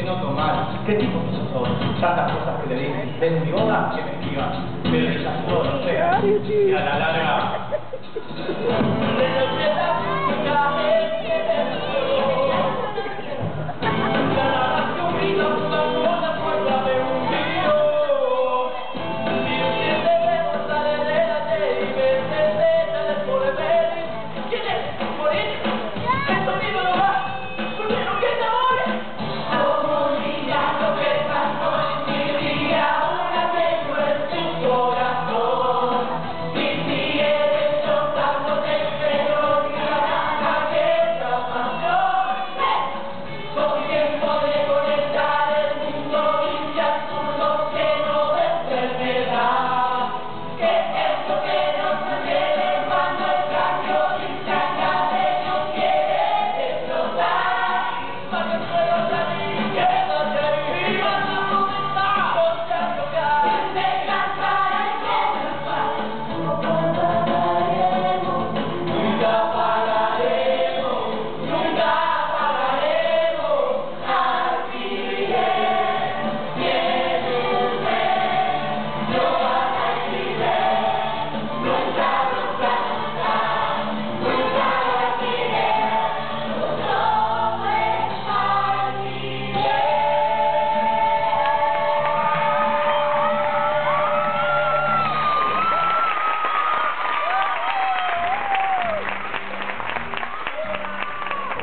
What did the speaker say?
seno normal. ¿Qué tipo de son? Tantas cosas que le dicen. Desde mi boda que me esquivan. Pero esas cosas, o sea, y a la larga.